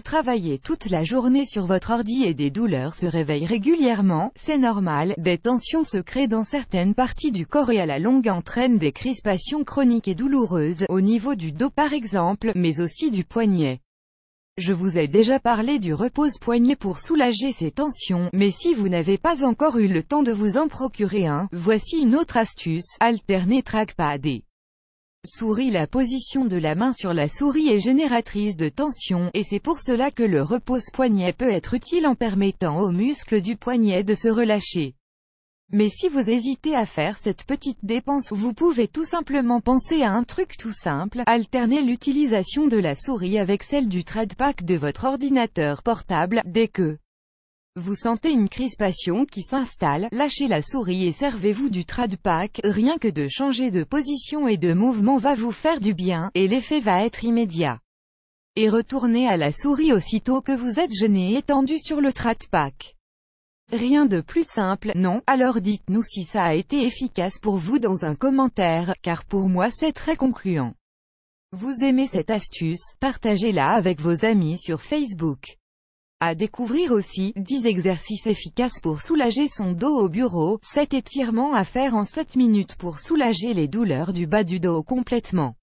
travaillez toute la journée sur votre ordi et des douleurs se réveillent régulièrement, c'est normal, des tensions se créent dans certaines parties du corps et à la longue entraînent des crispations chroniques et douloureuses, au niveau du dos par exemple, mais aussi du poignet. Je vous ai déjà parlé du repose-poignet pour soulager ces tensions, mais si vous n'avez pas encore eu le temps de vous en procurer un, voici une autre astuce, alterner trackpad souris La position de la main sur la souris est génératrice de tension, et c'est pour cela que le repose-poignet peut être utile en permettant aux muscles du poignet de se relâcher. Mais si vous hésitez à faire cette petite dépense, vous pouvez tout simplement penser à un truc tout simple, alterner l'utilisation de la souris avec celle du trackpad de votre ordinateur portable, dès que vous sentez une crispation qui s'installe, lâchez la souris et servez-vous du trackpad, rien que de changer de position et de mouvement va vous faire du bien, et l'effet va être immédiat. Et retournez à la souris aussitôt que vous êtes gêné et tendu sur le trackpad. Rien de plus simple, non? Alors dites-nous si ça a été efficace pour vous dans un commentaire, car pour moi c'est très concluant. Vous aimez cette astuce, partagez-la avec vos amis sur Facebook. À découvrir aussi, 10 exercices efficaces pour soulager son dos au bureau, 7 étirements à faire en 7 minutes pour soulager les douleurs du bas du dos complètement.